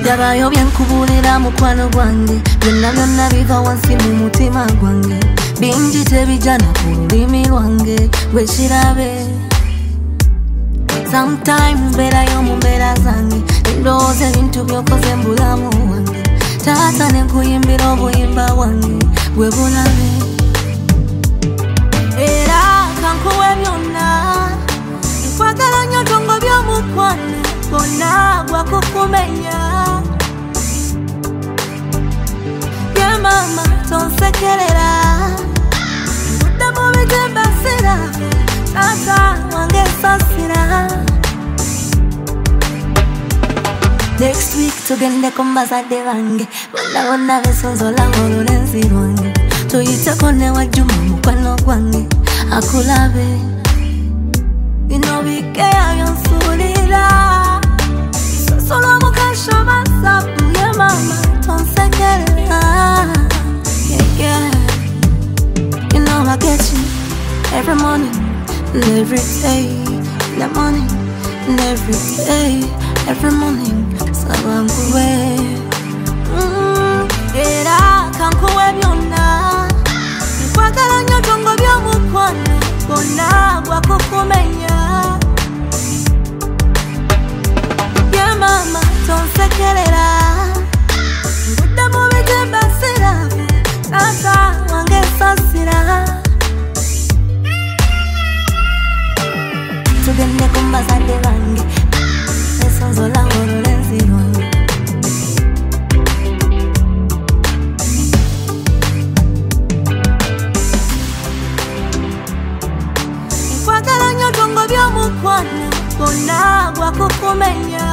ndabayo byenkubulira mukwano gwange. Byonna byonna biva wansi mu mutima gwange. Bingi tebijana ku lulimi lwange. Gwekirabe sometimes mbeerayo mu mbeera zange. Ndowooza ebintu byokoze mu bulamu wange taata nenkuyimbira obuyimba bwange. Gwe bulabe gwakukumenya ye mama tonsekerera budde mu bitembasira taata wange next week tugendeko mbazadde bange bonna bonna besonzola wajjuma mukwano gwange akulabe and every day, in the morning and every day, every morning. Sabanguwe, mm, era kankuwe byonna. Nkwagala nnyo tongo by'omukwano bonna gwakukumenya. bazadde bange esonzi olawolola enziro nkwagala nnyo tongo by'omukwana gonna gwakukumenya